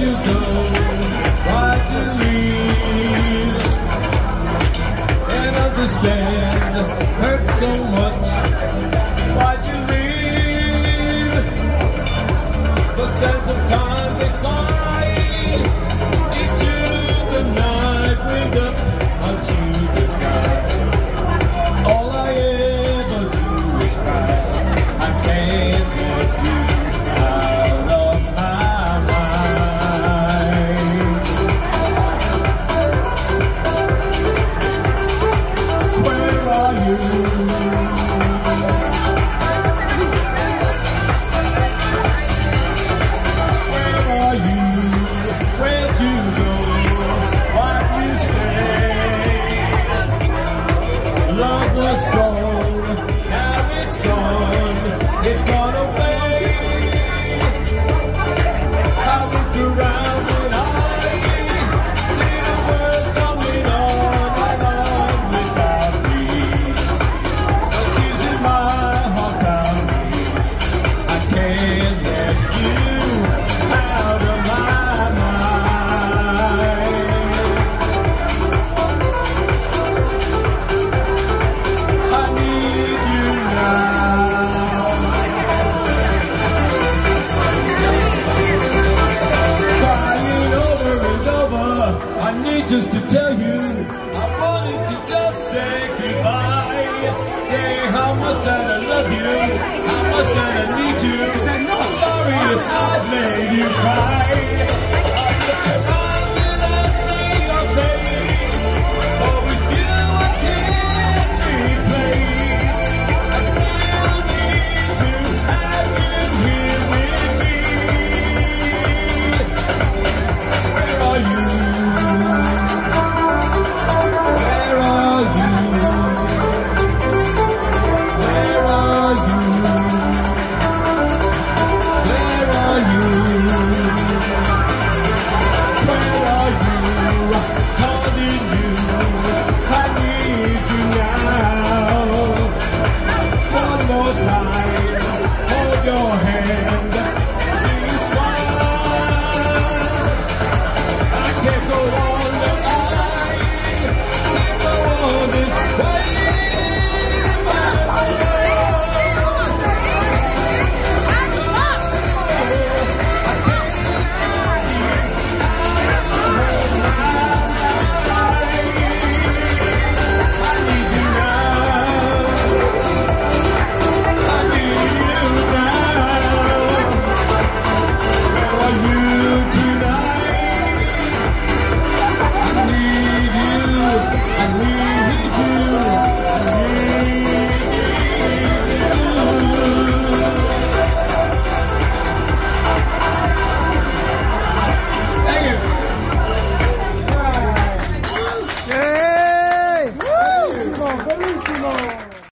you go? Why'd you leave? Understand, hurt so much. Why'd you leave? The sense of time defying Just to tell you. I wanted to just say goodbye. Say how much that I love you. How much that I need you. I'm sorry if I've made you cry. time. Hold your hand.